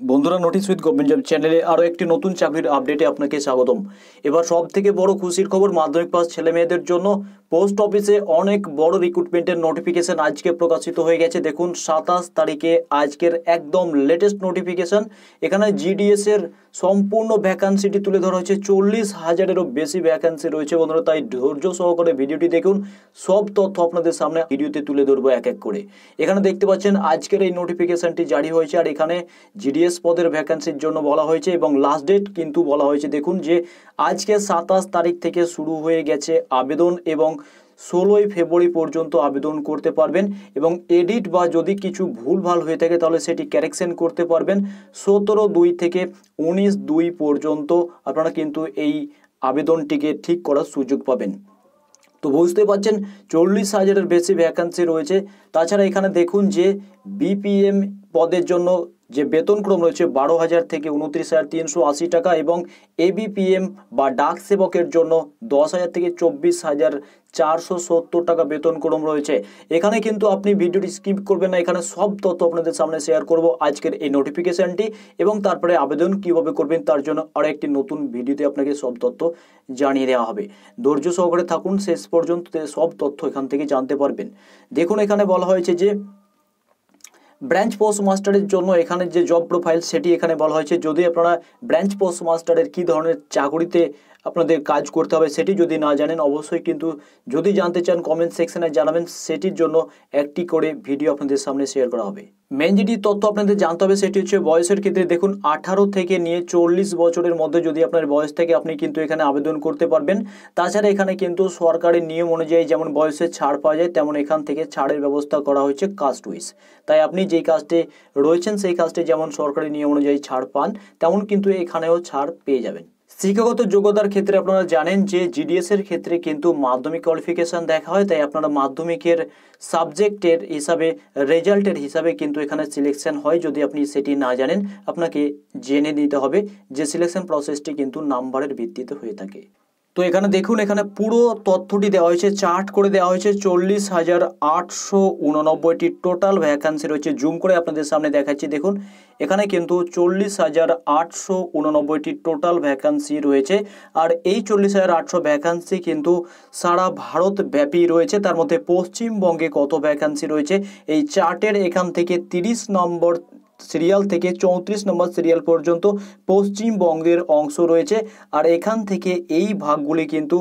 বন্ধুরা notice with government job চ্যানেলে আরও একটি নতুন চাকরির আপডেটে আপনাকে স্বাগতম। এবার সব থেকে বড় খুশির খবর, মাধ্যমিক পাস ছেলে মেয়েদের জন্য পোস্ট অফিসে অনেক বড় রিক্রুটমেন্টের নোটিফিকেশন আজকে প্রকাশিত হয়ে গেছে। দেখুন, সাতাশ তারিখে আজকের একদম লেটেস্ট নোটিফিকেশন এখানে জিডিএস এর সম্পূর্ণ ভ্যাকান্সিটি তুলে ধরা হয়েছে। চল্লিশ হাজারেরও বেশি ভ্যাকান্সি রয়েছে বন্ধুরা, তাই ধৈর্য সহকারে ভিডিওটি দেখুন। সব তথ্য আপনাদের সামনে ভিডিওতে তুলে ধরবো এক এক করে। এখানে দেখতে পাচ্ছেন, আজকের এই নোটিফিকেশনটি জারি হয়েছে আর এখানে জিডিএস পদের ভ্যাকান্সির জন্য বলা হয়েছে এবং লাস্ট ডেট কিন্তু বলা হয়েছে। দেখুন যে আজকে সাতাশ তারিখ থেকে শুরু হয়ে গেছে আবেদন এবং ষোলোই ফেব্রুয়ারি পর্যন্ত আবেদন করতে পারবেন এবং এডিট বা যদি কিছু ভুলভাল হয়ে থাকে তাহলে সেটি ক্যারেকশন করতে পারবেন। সতেরো দুই থেকে উনিশ দুই পর্যন্ত আপনারা কিন্তু এই আবেদনটিকে ঠিক করার সুযোগ পাবেন। তো বুঝতে পারছেন, চল্লিশ হাজারের বেশি ভ্যাকান্সি রয়েছে। তাছাড়া এখানে দেখুন যে বিপিএম পদের জন্য যে বেতনক্রম রয়েছে বারো হাজার থেকে উনত্রিশ হাজার তিনশো আশি টাকা এবং এবিপিএম বা ডাক সেবকের জন্য দশ হাজার থেকে চব্বিশ হাজার চারশো সত্তর টাকা বেতনক্রম রয়েছে। এখানে কিন্তু আপনি ভিডিওটি স্কিপ করবেন না, এখানে সব তথ্য আপনাদের সামনে শেয়ার করব। আজকের এই নোটিফিকেশানটি এবং তারপরে আবেদন কীভাবে করবেন তার জন্য আরও একটি নতুন ভিডিওতে আপনাকে সব তথ্য জানিয়ে দেওয়া হবে। ধৈর্য সহকারে থাকুন, শেষ পর্যন্ত সব তথ্য এখান থেকে জানতে পারবেন। দেখুন, এখানে বলা হয়েছে যে ব্রাঞ্চ পোস্ট মাস্টারের জন্য এখানে যে জব প্রোফাইল সেটি এখানে বলা হয়েছে। যদি আপনারা ব্রাঞ্চ পোস্ট মাস্টারের কী ধরনের চাকরিতে আপনাদের কাজ করতে হবে, সেটি যদি না জানেন অবশ্যই কিন্তু যদি জানতে চান কমেন্ট সেকশনে জানাবেন, সেটির জন্য একটি করে ভিডিও আপনাদের সামনে শেয়ার করা হবে। মেন যেটি তথ্য আপনাদের জানতে হবে, সেটি হচ্ছে বয়সের ক্ষেত্রে দেখুন, আঠারো থেকে নিয়ে চল্লিশ বছরের মধ্যে যদি আপনার বয়স থেকে আপনি কিন্তু এখানে আবেদন করতে পারবেন। তাছাড়া এখানে কিন্তু সরকারি নিয়ম অনুযায়ী যেমন বয়সের ছাড় পাওয়া যায়, তেমন এখান থেকে ছাড়ের ব্যবস্থা করা হয়েছে কাস্ট উইস তাই আপনি যেই কাজটি রয়েছেন, সেই কাজটি যেমন সরকারি নিয়ম অনুযায়ী ছাড় পান, তেমন কিন্তু এখানেও ছাড় পেয়ে যাবেন। শিক্ষাগত যোগ্যতার ক্ষেত্রে আপনারা জানেন যে জিডিএস এর ক্ষেত্রে কিন্তু মাধ্যমিক কোয়ালিফিকেশন দেখা হয়, তাই আপনারা মাধ্যমিকের সাবজেক্টের হিসাবে, রেজাল্টের হিসাবে কিন্তু এখানে সিলেকশন হয়, যদি আপনি সেটি না জানেন, আপনাকে জেনে নিতে হবে। যে সিলেকশন প্রসেসটি কিন্তু নাম্বারের ভিত্তিতে হয়ে থাকে। তো এখানে দেখুন, এখানে পুরো তথ্যটি দেওয়া হয়েছে, চার্ট করে দেওয়া হয়েছে, চল্লিশ হাজার আটশো উননব্বইটি টোটাল ভ্যাকান্সি রয়েছে। জুম করে আপনাদের সামনে দেখাচ্ছি, দেখুন, এখানে কিন্তু চল্লিশ হাজার আটশো উননব্বইটি টোটাল ভ্যাকান্সি রয়েছে। আর এই চল্লিশ হাজার আটশো ভ্যাকান্সি কিন্তু সারা ভারত ব্যাপী রয়েছে। তার মধ্যে পশ্চিমবঙ্গে কত ভ্যাকান্সি রয়েছে? এই চার্টের এখান থেকে তিরিশ নম্বর সিরিয়াল থেকে চৌত্রিশ নম্বর সিরিয়াল পর্যন্ত পশ্চিমবঙ্গের অংশ রয়েছে। আর এখান থেকে এই ভাগগুলি কিন্তু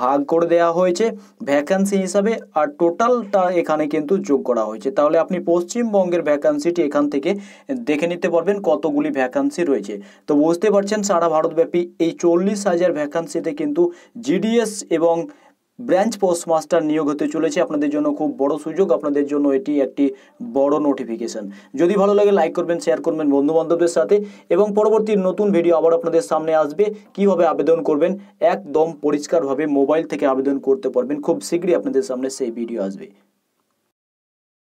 ভাগ করে দেওয়া হয়েছে ভ্যাকান্সি হিসাবে। আর টোটালটা এখানে কিন্তু যোগ করা হয়েছে। তাহলে আপনি পশ্চিমবঙ্গের ভ্যাকান্সিটি এখান থেকে দেখে নিতে পারবেন কতগুলি ভ্যাকান্সি রয়েছে। তো বুঝতে পারছেন সারা ভারতব্যাপী এই চল্লিশ হাজার ভ্যাকান্সিতে কিন্তু জিডিএস এবং ব্রাঞ্চ পোস্ট মাস্টার নিয়োগ হতে চলেছে। আপনাদের জন্য খুব বড় সুযোগ, আপনাদের জন্য এটি একটি বড় নোটিফিকেশন। যদি ভালো লাগে, লাইক করবেন, শেয়ার করবেন বন্ধুবান্ধবদের সাথে এবং পরবর্তী নতুন ভিডিও আবার আপনাদের সামনে আসবে। কীভাবে আবেদন করবেন? একদম পরিষ্কারভাবে মোবাইল থেকে আবেদন করতে পারবেন। খুব শীঘ্রই আপনাদের সামনে সেই ভিডিও আসবে।